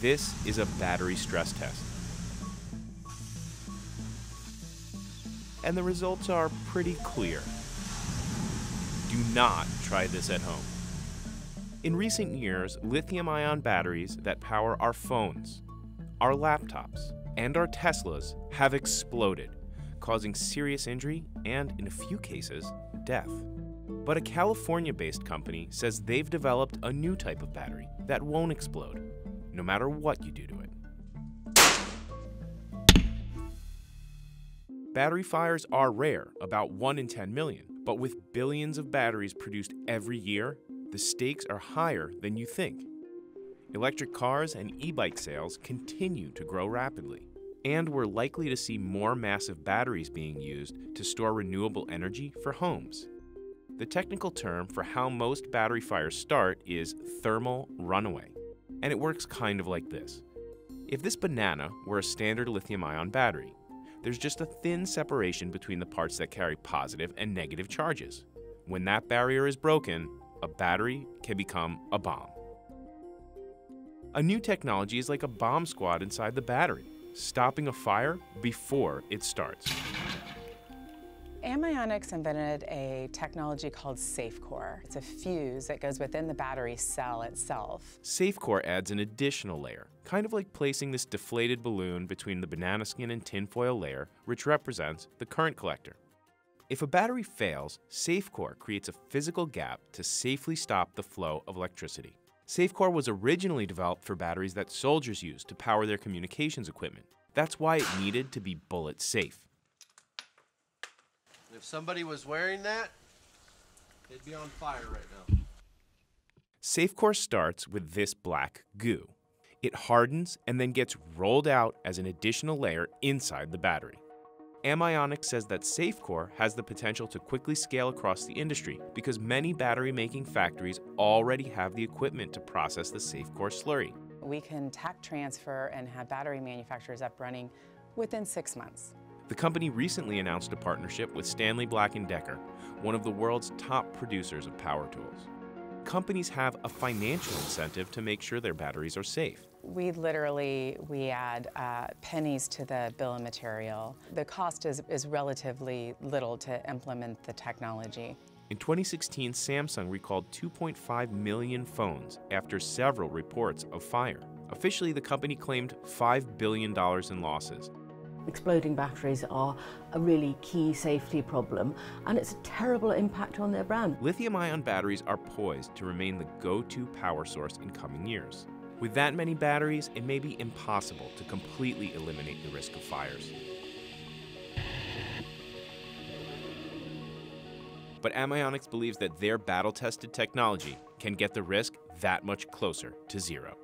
This is a battery stress test. And the results are pretty clear. Do not try this at home. In recent years, lithium ion batteries that power our phones, our laptops, and our Teslas have exploded, causing serious injury and, in a few cases, death. But a California based company says they've developed a new type of battery that won't explode, no matter what you do to it. Battery fires are rare, about 1 in 10 million, but with billions of batteries produced every year, the stakes are higher than you think. Electric cars and e bike sales continue to grow rapidly, and we're likely to see more massive batteries being used to store renewable energy for homes. The technical term for how most battery fires start is thermal runaway, and it works kind of like this. If this banana were a standard lithium ion battery, there's just a thin separation between the parts that carry positive and negative charges. When that barrier is broken, a battery can become a bomb. A new technology is like a bomb squad inside the battery, stopping a fire before it starts. Amionx invented a technology called SafeCore. It's a fuse that goes within the battery cell itself. SafeCore adds an additional layer, kind of like placing this deflated balloon between the banana skin and tinfoil layer, which represents the current collector. If a battery fails, SafeCore creates a physical gap to safely stop the flow of electricity. SafeCore was originally developed for batteries that soldiers use to power their communications equipment. That's why it needed to be bullet safe. If somebody was wearing that, they'd be on fire right now. SafeCore starts with this black goo. It hardens and then gets rolled out as an additional layer inside the battery. Amionx says that SafeCore has the potential to quickly scale across the industry because many battery making factories already have the equipment to process the SafeCore slurry. We can tech transfer and have battery manufacturers up running within six months. The company recently announced a partnership with Stanley Black & Decker, one of the world's top producers of power tools. Companies have a financial incentive to make sure their batteries are safe. We literally, we add uh, pennies to the bill of material. The cost is, is relatively little to implement the technology. In 2016, Samsung recalled 2.5 million phones after several reports of fire. Officially, the company claimed $5 billion in losses. Exploding batteries are a really key safety problem and it's a terrible impact on their brand. Lithium ion batteries are poised to remain the go to power source in coming years. With that many batteries, it may be impossible to completely eliminate the risk of fires. But Amionx believes that their battle tested technology can get the risk that much closer to zero.